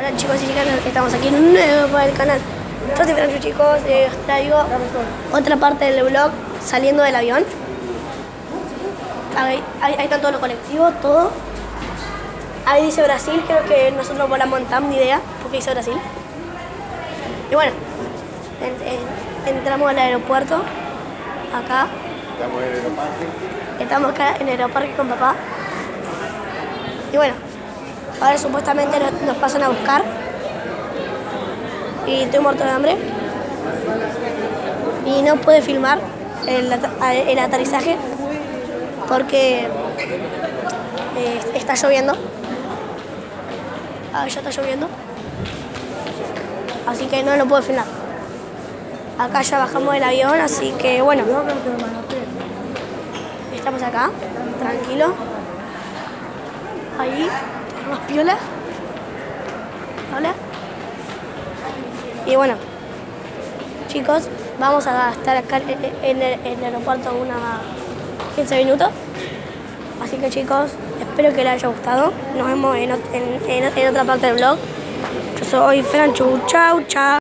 Hola chicos y chicas, estamos aquí en un nuevo para el canal. Yo soy Francho chicos, eh, os traigo otra parte del vlog saliendo del avión. Ahí, ahí- ahí están todos los colectivos, todo. Ahí dice Brasil, creo que nosotros volamos en TAM, ni idea, porque dice Brasil. Y bueno, en- en- entramos al aeropuerto, acá. Estamos en el aeroparque. Estamos acá en el aeroparque con papá. Y bueno, ahora supuestamente nos, pasan a buscar. Y estoy muerto de hambre. Y no pude filmar el aterrizaje porque eh, está lloviendo. Ah, ya está lloviendo. Así que no lo puedo filmar. Acá ya bajamos del avión, así que bueno. Estamos acá, tranquilo. Ahí, más piola. Hola. Y bueno, chicos, vamos a estar acá en el, en el aeropuerto unos 15 minutos. Así que chicos, espero que les haya gustado. Nos vemos en- en- en otra parte del vlog. Yo soy Franchu. Chau, chau.